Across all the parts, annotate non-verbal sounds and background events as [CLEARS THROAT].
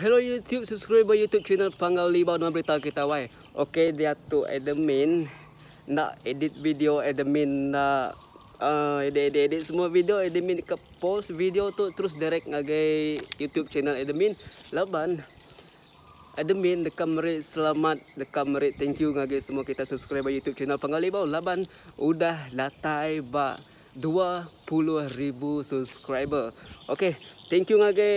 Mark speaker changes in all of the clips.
Speaker 1: Hello YouTube, subscriber YouTube channel Pangau Libau dengan berita kita wai. Okey, dia tu admin nak edit video, admin nak uh, edit, edit, edit semua video, admin ke post video tu terus direct ngagai YouTube channel admin. Laban admin dekat merit selamat dekat merit thank you ngagai semua kita subscriber YouTube channel Pangau Libau. Laban udah latai ba 20,000 subscriber. Okay, thank you ngagai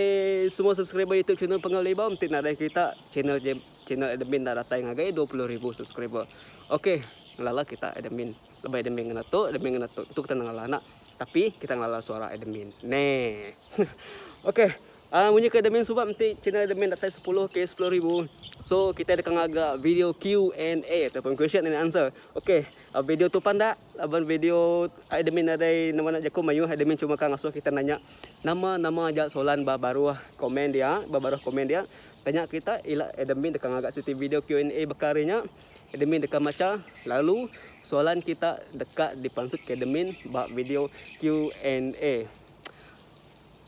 Speaker 1: semua subscriber YouTube channel Pengal Libau. Mesti nak ada kita channel channel admin dah datang ngagai 20,000 subscriber. Okay, lala kita admin. Lebih admin kena tu, admin kena tu. Itu kita ngalah nak. Tapi kita ngalah suara admin. Nih. [LAUGHS] okay. Ah uh, bunyi ke admin sebab nanti channel admin dapat 10 ke 10000. So kita ada agak video Q&A ataupun question and answer. Okey, uh, video tu pandak, abang video admin ada nama nak jaku mayu admin cuma kan asuh kita nanya nama nama aja soalan ba baru komen dia, ba baru komen dia. Tanya kita ila admin dekat agak siti video Q&A bekarinya. Admin dekat maca lalu soalan kita dekat dipansut ke admin ba video Q&A.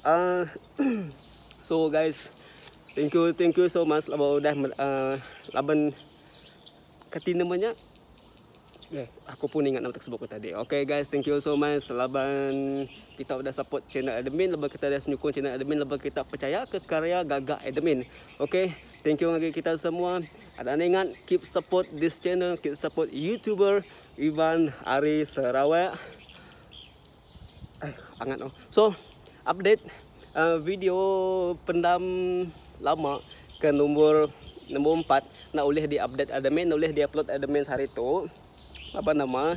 Speaker 1: Ah uh, [CLEARS THROAT] So guys, thank you thank you so much laba udah uh, laban kati namanya. Yeah, aku pun ingat nama tersebut tadi. Okay guys, thank you so much laban kita udah support channel admin, laban kita dah senyukun channel admin, laban kita percaya ke karya gagak admin. Okay, thank you lagi kita semua. Ada ingat keep support this channel, keep support YouTuber Ivan Ari Sarawak. Eh, angat oh. So, update uh, video pendam lama ke nombor nombor 4 nak boleh di update admin boleh di upload admin hari tu. Apa nama?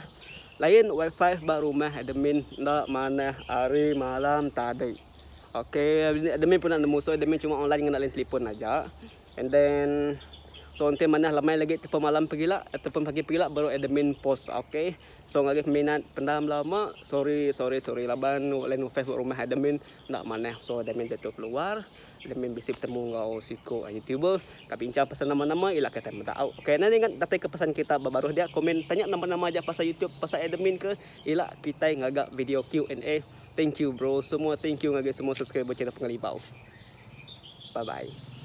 Speaker 1: Lain wifi baru rumah admin nak mana hari malam tadi. Okey admin pun nak nemu. So admin cuma online dengan telefon aja. And then So nanti mana lamai lagi tepi malam pergi lah ataupun pagi pergi lah baru admin post okay. So ngagi minat pendam lama sorry sorry sorry laban lain Facebook rumah admin nak mana so admin jatuh keluar admin bisa bertemu ngau siko youtuber tapi bincang pasal nama-nama ilah kata muda tahu. Okay nanti ingat datang ke pesan kita baru dia komen tanya nama-nama aja pasal YouTube pasal admin ke ilah kita ngagak video Q&A. Thank you bro semua thank you ngagi semua subscriber channel pengalibau. Bye bye.